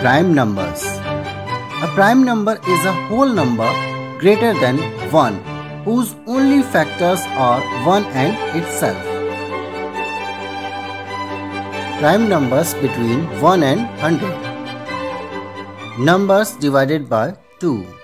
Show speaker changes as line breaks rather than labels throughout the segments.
Prime numbers. A prime number is a whole number greater than 1 whose only factors are 1 and itself. Prime numbers between 1 and 100. Numbers divided by 2.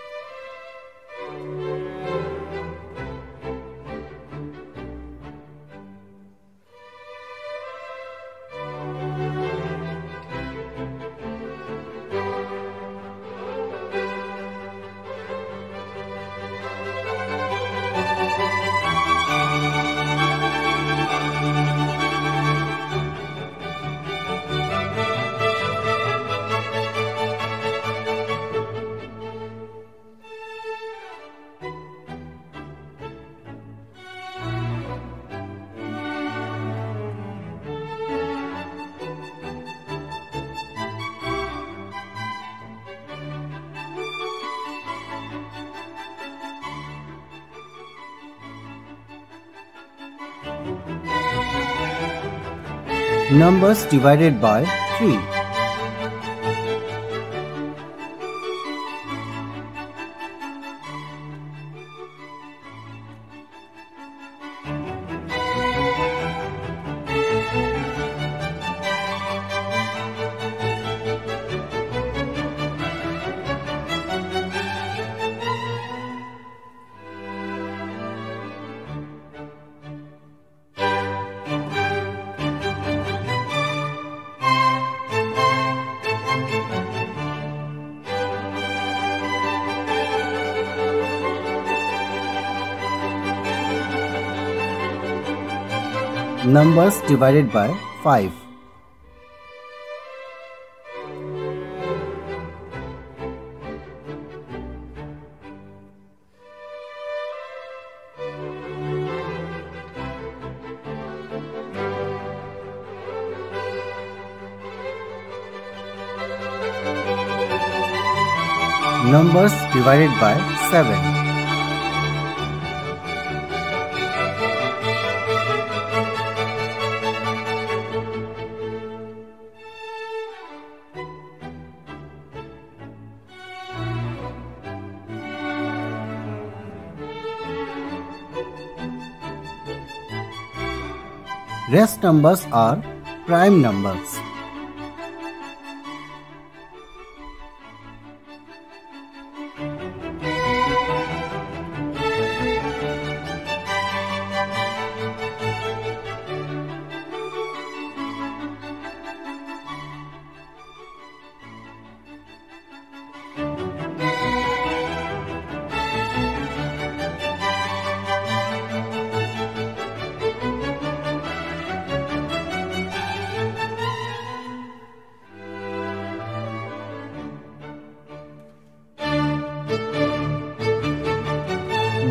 Numbers divided by 3. Numbers divided by 5. Numbers divided by 7. Rest numbers are prime numbers.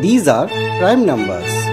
These are prime numbers.